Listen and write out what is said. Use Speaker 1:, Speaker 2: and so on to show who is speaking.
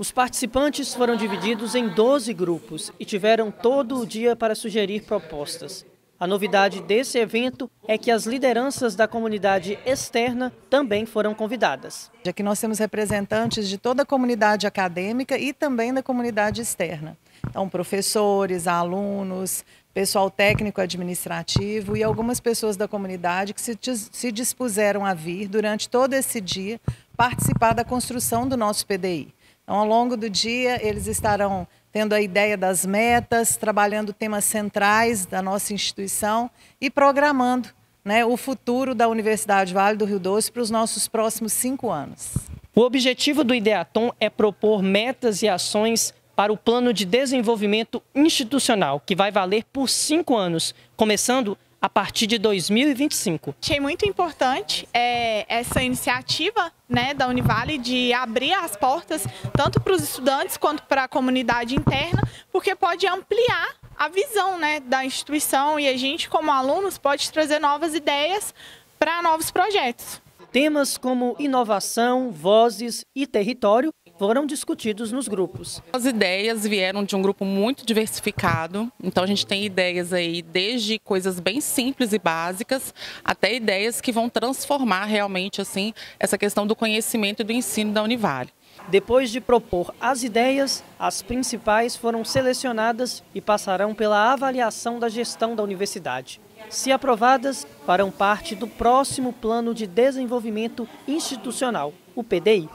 Speaker 1: Os participantes foram divididos em 12 grupos e tiveram todo o dia para sugerir propostas. A novidade desse evento é que as lideranças da comunidade externa também foram convidadas.
Speaker 2: Aqui nós temos representantes de toda a comunidade acadêmica e também da comunidade externa. Então, professores, alunos, pessoal técnico administrativo e algumas pessoas da comunidade que se, se dispuseram a vir durante todo esse dia participar da construção do nosso PDI. Então, ao longo do dia, eles estarão tendo a ideia das metas, trabalhando temas centrais da nossa instituição e programando né, o futuro da Universidade Vale do Rio Doce para os nossos próximos cinco anos.
Speaker 1: O objetivo do Ideaton é propor metas e ações para o plano de desenvolvimento institucional, que vai valer por cinco anos, começando a partir de 2025.
Speaker 3: Achei muito importante é, essa iniciativa né, da Univale de abrir as portas tanto para os estudantes quanto para a comunidade interna, porque pode ampliar a visão né, da instituição e a gente, como alunos, pode trazer novas ideias para novos projetos.
Speaker 1: Temas como inovação, vozes e território foram discutidos nos grupos.
Speaker 4: As ideias vieram de um grupo muito diversificado, então a gente tem ideias aí desde coisas bem simples e básicas até ideias que vão transformar realmente assim essa questão do conhecimento e do ensino da Univale.
Speaker 1: Depois de propor as ideias, as principais foram selecionadas e passarão pela avaliação da gestão da universidade. Se aprovadas, farão parte do próximo Plano de Desenvolvimento Institucional, o PDI.